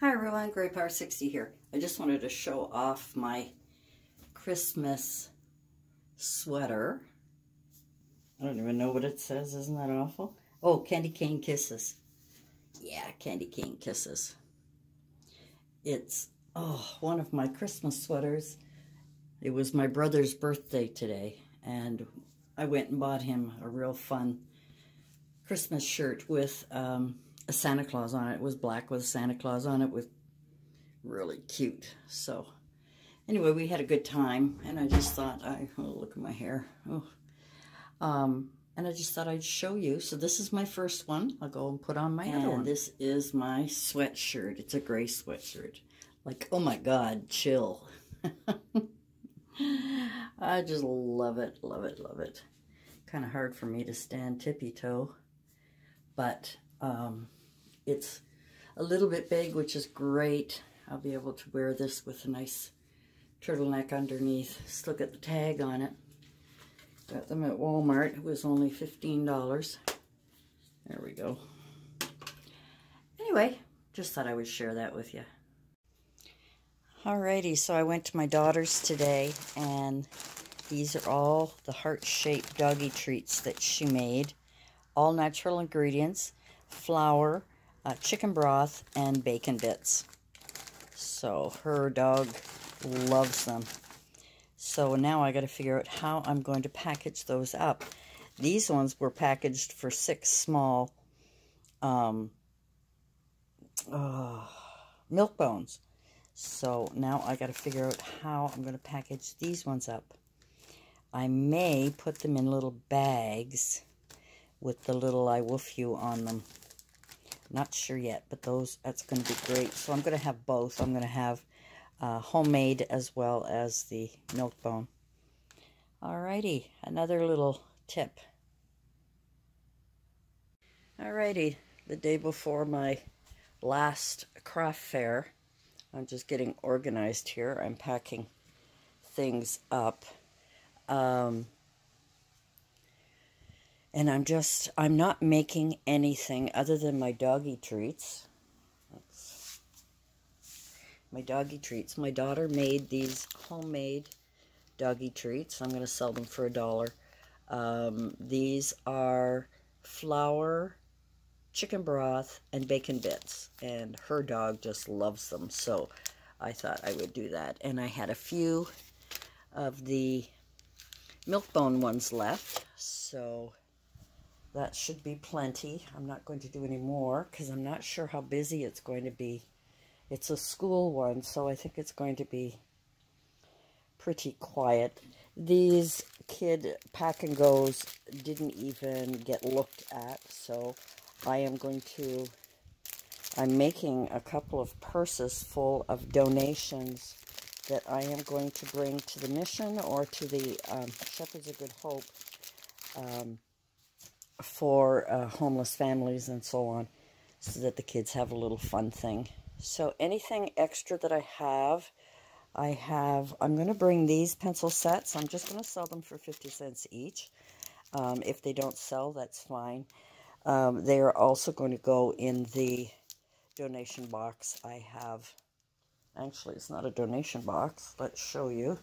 Hi everyone, GrayPower 60 here. I just wanted to show off my Christmas sweater. I don't even know what it says, isn't that awful? Oh, Candy Cane Kisses. Yeah, Candy Cane Kisses. It's, oh, one of my Christmas sweaters. It was my brother's birthday today, and I went and bought him a real fun Christmas shirt with um, a Santa Claus on it. It was black with a Santa Claus on it with really cute. So anyway, we had a good time and I just thought, I oh, look at my hair. Oh. Um, and I just thought I'd show you. So this is my first one. I'll go and put on my and other one. this is my sweatshirt. It's a gray sweatshirt. Like, oh my God, chill. I just love it, love it, love it. Kind of hard for me to stand tippy-toe, but um, it's a little bit big, which is great. I'll be able to wear this with a nice turtleneck underneath. Still got the tag on it. Got them at Walmart. It was only $15. There we go. Anyway, just thought I would share that with you. Alrighty, so I went to my daughter's today, and these are all the heart-shaped doggy treats that she made. All natural ingredients, flour, uh, chicken broth, and bacon bits. So her dog loves them. So now I got to figure out how I'm going to package those up. These ones were packaged for six small um, uh, milk bones. So now I got to figure out how I'm going to package these ones up. I may put them in little bags with the little I woof you on them. Not sure yet, but those that's going to be great. So I'm going to have both. I'm going to have uh, homemade as well as the milk bone. Alrighty, another little tip. Alrighty, the day before my last craft fair, I'm just getting organized here. I'm packing things up. Um, and I'm just, I'm not making anything other than my doggy treats. That's my doggy treats. My daughter made these homemade doggy treats. I'm going to sell them for a dollar. Um, these are flour, chicken broth, and bacon bits. And her dog just loves them. So I thought I would do that. And I had a few of the milk bone ones left. So that should be plenty. I'm not going to do any more because I'm not sure how busy it's going to be. It's a school one, so I think it's going to be pretty quiet. These kid pack and goes didn't even get looked at, so I am going to, I'm making a couple of purses full of donations that I am going to bring to the mission or to the um, Shepherds of Good Hope um, for uh, homeless families and so on so that the kids have a little fun thing. So anything extra that I have, I have, I'm going to bring these pencil sets. I'm just going to sell them for 50 cents each. Um, if they don't sell, that's fine. Um, they are also going to go in the donation box I have. Actually, it's not a donation box. Let's show you.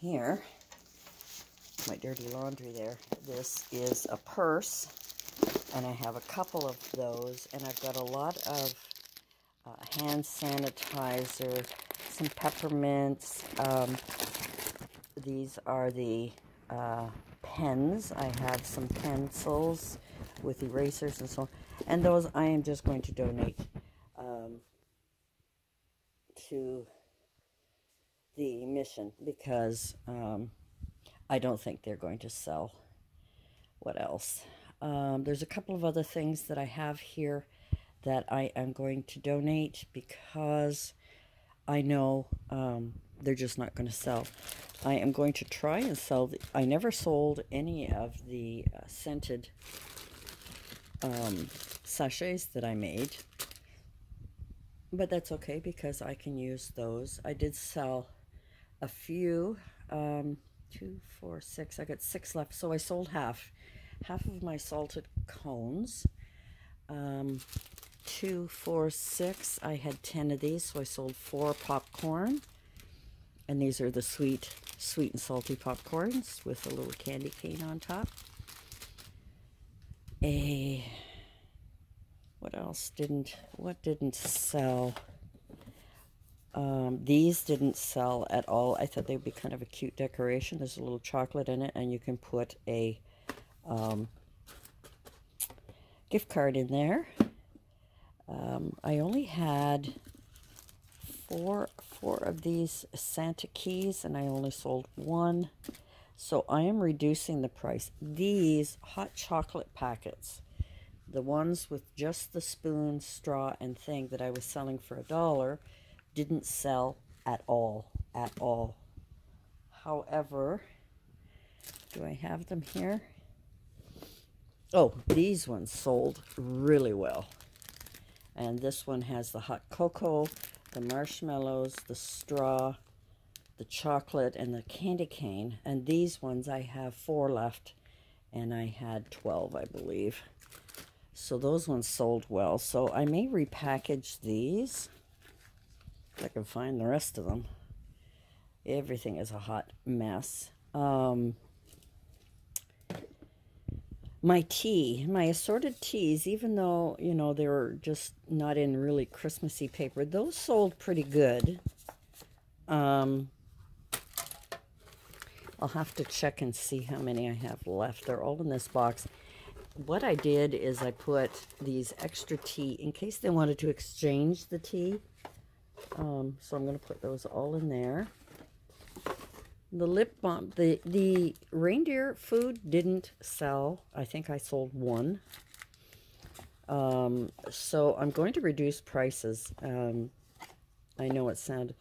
Here my dirty laundry there. This is a purse, and I have a couple of those, and I've got a lot of uh, hand sanitizer, some peppermints. Um, these are the uh, pens. I have some pencils with erasers and so on. And those I am just going to donate um, to the mission because um, I don't think they're going to sell. What else? Um, there's a couple of other things that I have here that I am going to donate because I know um, they're just not going to sell. I am going to try and sell. The, I never sold any of the uh, scented um, sachets that I made. But that's okay because I can use those. I did sell a few. Um, two, four, six. I got six left. So I sold half. Half of my salted cones. Um, two, four, six. I had 10 of these, so I sold four popcorn. And these are the sweet, sweet and salty popcorns with a little candy cane on top. A, what else didn't, what didn't sell? Um, these didn't sell at all. I thought they'd be kind of a cute decoration. There's a little chocolate in it, and you can put a um, gift card in there. Um, I only had four four of these Santa keys, and I only sold one. So I am reducing the price. These hot chocolate packets, the ones with just the spoon, straw, and thing that I was selling for a dollar, didn't sell at all, at all. However, do I have them here? Oh, these ones sold really well. And this one has the hot cocoa, the marshmallows, the straw, the chocolate, and the candy cane. And these ones, I have four left, and I had 12, I believe. So those ones sold well. So I may repackage these. If I can find the rest of them. Everything is a hot mess. Um, my tea, my assorted teas, even though, you know, they were just not in really Christmassy paper, those sold pretty good. Um, I'll have to check and see how many I have left. They're all in this box. What I did is I put these extra tea in case they wanted to exchange the tea. Um, so I'm going to put those all in there. The lip balm, the, the reindeer food didn't sell. I think I sold one. Um, so I'm going to reduce prices. Um, I know it sound,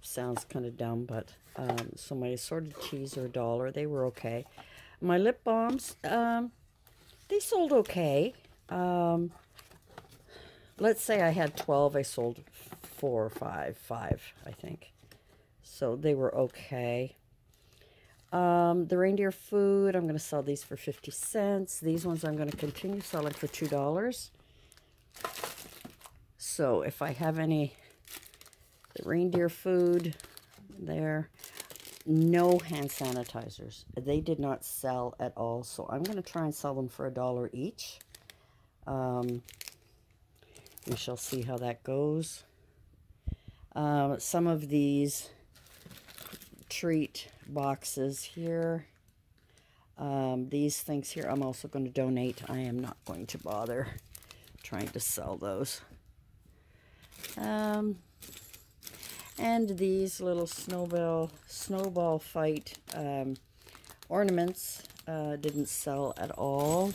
sounds kind of dumb, but um, so my assorted teas are a dollar. They were okay. My lip balms, um, they sold okay. Um, let's say I had 12. I sold four or five, five, I think. So they were okay. Um, the reindeer food, I'm going to sell these for 50 cents. These ones I'm going to continue selling for $2. So if I have any the reindeer food there, no hand sanitizers. They did not sell at all, so I'm going to try and sell them for a dollar each. Um, we shall see how that goes. Um, some of these treat boxes here. Um, these things here I'm also going to donate. I am not going to bother trying to sell those. Um, and these little snowball, snowball fight um, ornaments uh, didn't sell at all.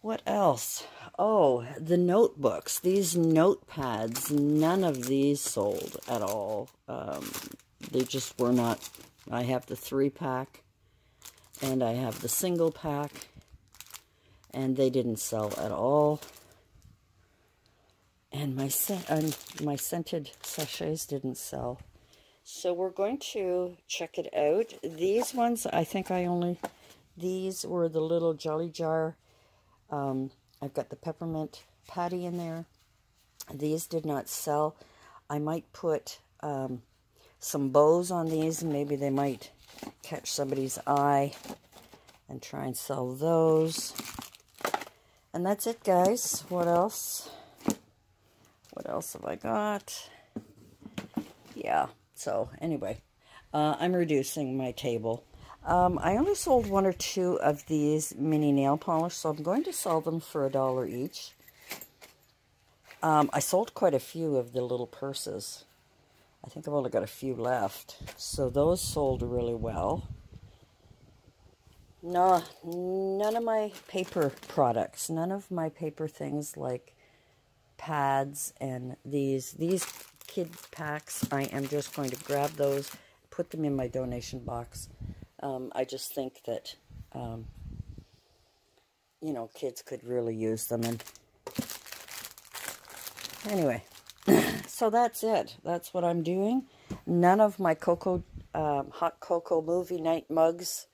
What else? Oh, the notebooks. These notepads, none of these sold at all. Um, they just were not. I have the three pack and I have the single pack and they didn't sell at all. And my and my scented sachets didn't sell. So we're going to check it out. These ones, I think I only, these were the little jelly Jar um, I've got the peppermint patty in there. These did not sell. I might put um, some bows on these and maybe they might catch somebody's eye and try and sell those. And that's it, guys. What else? What else have I got? Yeah, so anyway, uh, I'm reducing my table. Um, I only sold one or two of these mini nail polish, so I'm going to sell them for a dollar each. Um, I sold quite a few of the little purses. I think I've only got a few left. So those sold really well. No, none of my paper products, none of my paper things like pads and these, these kid packs, I am just going to grab those, put them in my donation box. Um, I just think that, um, you know, kids could really use them. And anyway, so that's it. That's what I'm doing. None of my cocoa, um, hot cocoa movie night mugs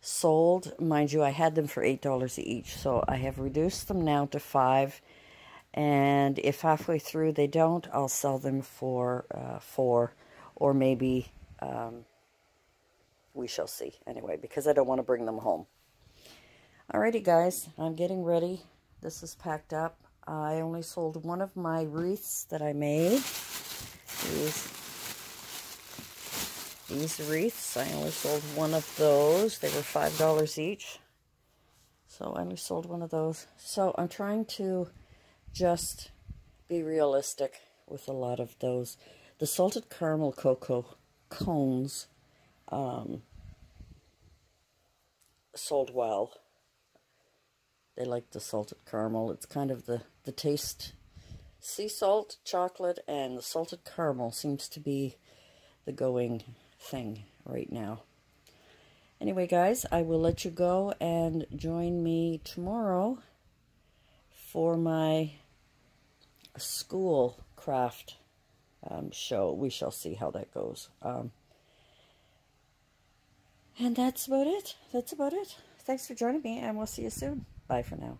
sold. Mind you, I had them for $8 each, so I have reduced them now to 5 and if halfway through they don't, I'll sell them for uh, 4 or maybe um, we shall see anyway because I don't want to bring them home. Alrighty guys, I'm getting ready. This is packed up. I only sold one of my wreaths that I made. These, these wreaths, I only sold one of those. They were $5 each. So I only sold one of those. So I'm trying to just be realistic with a lot of those. The salted caramel cocoa cones um, sold well. They like the salted caramel. It's kind of the, the taste. Sea salt, chocolate, and the salted caramel seems to be the going thing right now. Anyway, guys, I will let you go and join me tomorrow for my school craft um, show. We shall see how that goes. Um, and that's about it. That's about it. Thanks for joining me, and we'll see you soon. Bye for now.